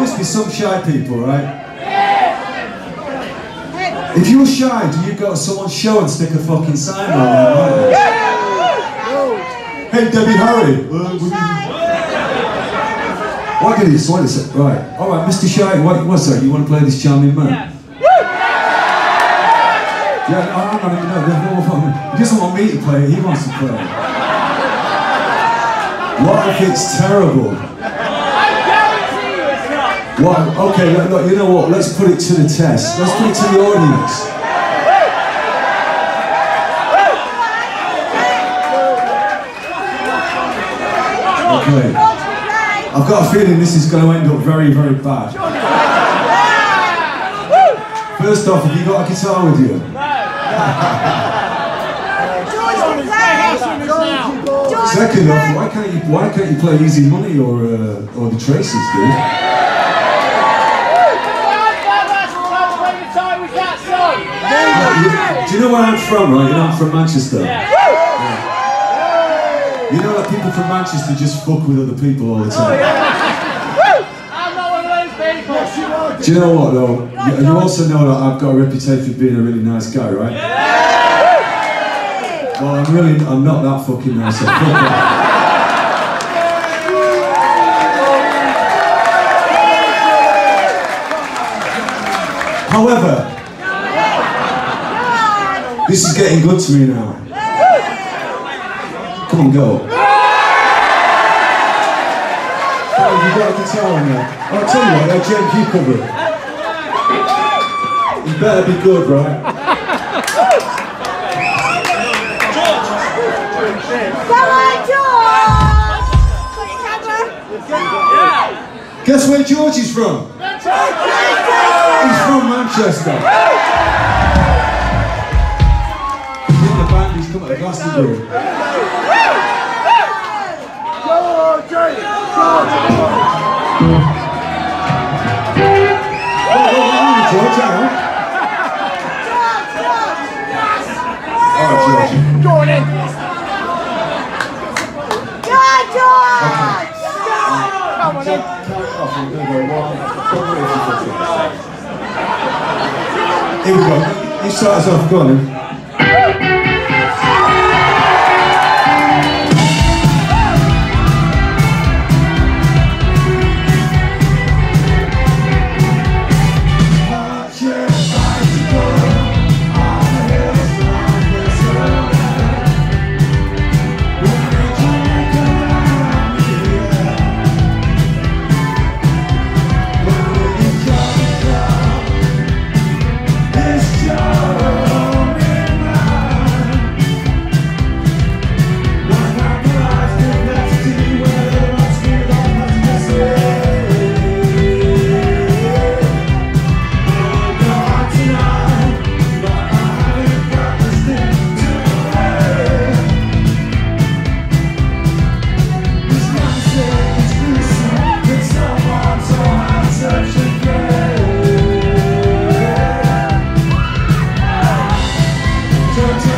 must be some shy people, right? If you're shy, do you go to someone's show and stick a fucking sign on them? Hey, Debbie Harry. You- What can you swear? Right. All right, Mr. Shy. What, what's that? You want to play this charming man? Yeah, no, I'm not even know. There's no one. He doesn't want me to play it. He wants to play it. What if it's terrible? Okay, look, look, you know what? Let's put it to the test. Let's put it to the audience. Okay. I've got a feeling this is going to end up very, very bad. First off, have you got a guitar with you? Second off, why can't you why can't you play Easy Money or uh, or the Tracers, dude? You- do you know where I'm from, right? You know I'm from Manchester. Yeah. You know that people from Manchester just fuck with other people all the time. Do you know what though? You, you also know that I've got a reputation for being a really nice guy, right? Well, I'm really, I'm not that fucking nice. so fuck that. However, this is getting good to me now. Come on, go. Oh, you got a guitar in there. I'll tell you what, they're Jane Cucumber. You better be good, right? Guess where George is from? He's from Manchester. He's in the band, he's come at the Glastonbury. On. George. Go of inches. Here we go. You start us off, go on then. Turn